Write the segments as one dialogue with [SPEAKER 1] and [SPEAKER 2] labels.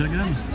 [SPEAKER 1] Again.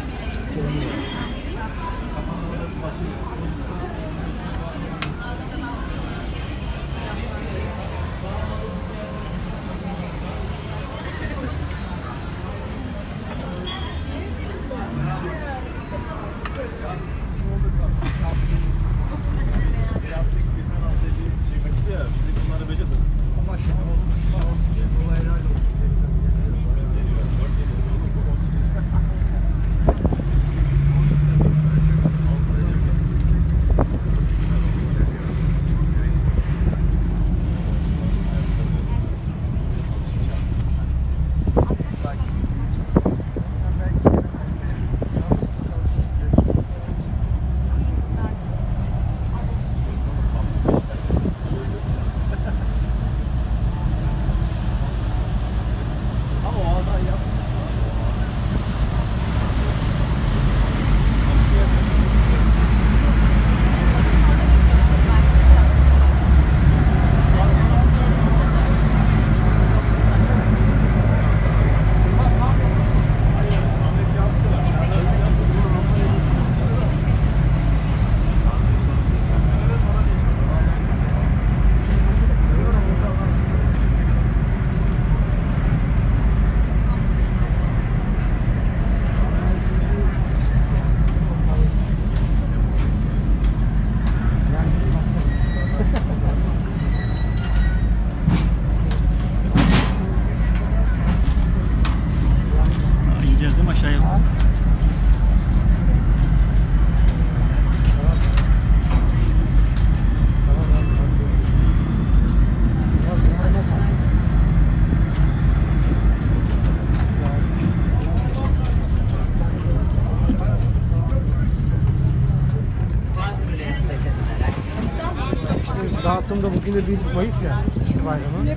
[SPEAKER 1] Bugün de 1 Mayıs ya. İşte bayramı.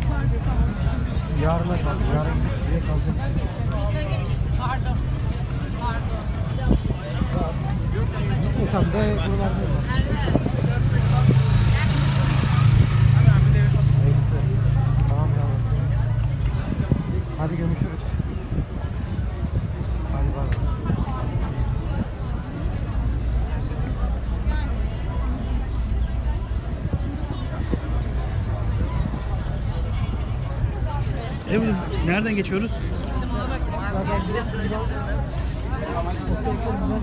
[SPEAKER 1] Yarına kaldı. Yarın gidip alacağım.
[SPEAKER 2] Pardon. Pardon.
[SPEAKER 1] De buralarda var.
[SPEAKER 3] Evet, nereden geçiyoruz?
[SPEAKER 2] Gittim ona baktım.
[SPEAKER 4] Fırtınalar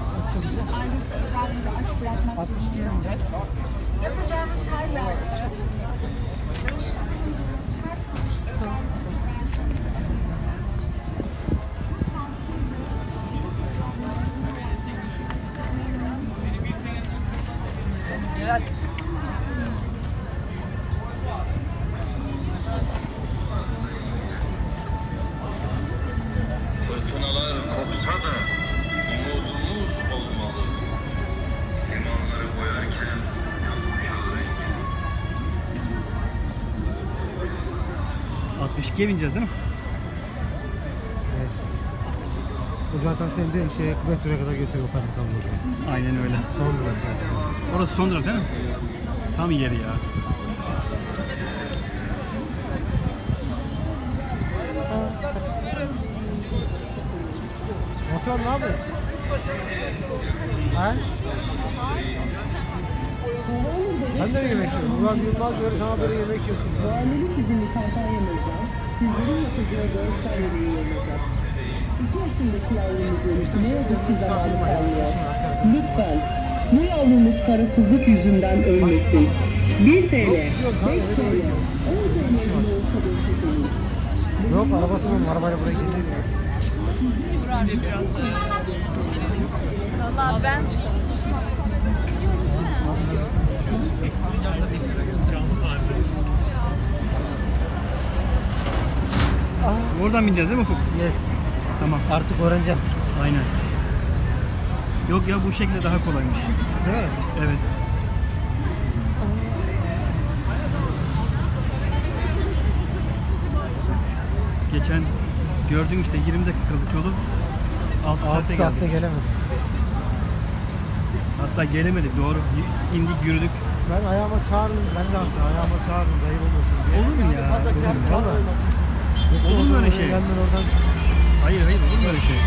[SPEAKER 3] 62'ye bineceğiz değil mi?
[SPEAKER 1] Evet. Bu zaten seni de şeye Kıbrıs'a kadar götürüyor o taraftan buraya.
[SPEAKER 3] Aynen öyle.
[SPEAKER 1] Son durak.
[SPEAKER 3] Orası son durak değil mi? Tam yeri ya.
[SPEAKER 1] Patron ne yapıyorsun? Ha? Ben de yemek yiyorum? Ulan Yılmaz böyle sana böyle yemek yiyorsun.
[SPEAKER 5] Valilik izinli kampanyamızda sizlerin yapacağı bağışlarla yayınlanacak. 2 yaşındaki yavrumuzun ne yazık ki zamanı kalmıyor. Lütfen bu yavrumuz parasızlık yüzünden ölmesin. 1 TL, 5 TL, 10 TL ile olsa bekleyin.
[SPEAKER 1] Yok arabası var. Arabayla buraya geziyor.
[SPEAKER 2] Valla ben
[SPEAKER 3] Oradan bineceğiz değil mi Ufuk?
[SPEAKER 1] Yes.
[SPEAKER 3] Tamam.
[SPEAKER 1] Artık öğreneceğim.
[SPEAKER 3] Aynen. Yok ya bu şekilde daha kolaymış.
[SPEAKER 1] Değil mi?
[SPEAKER 3] Evet. Geçen gördün işte 20 dakikalık yolu 6
[SPEAKER 1] 6
[SPEAKER 3] saatte
[SPEAKER 1] saatte
[SPEAKER 3] geldik.
[SPEAKER 1] gelemedim.
[SPEAKER 3] Hatta gelemedik doğru. İndik yürüdük.
[SPEAKER 1] Ben ayağıma çağırın. Ben de hatta ayağıma çağırın. Dayı olmasın diye.
[SPEAKER 3] Olur mu ya?
[SPEAKER 1] Olur mu?
[SPEAKER 3] Olur mu
[SPEAKER 1] oradan
[SPEAKER 3] öyle
[SPEAKER 1] oraya
[SPEAKER 3] şey? Hayır hayır olur mu öyle şey?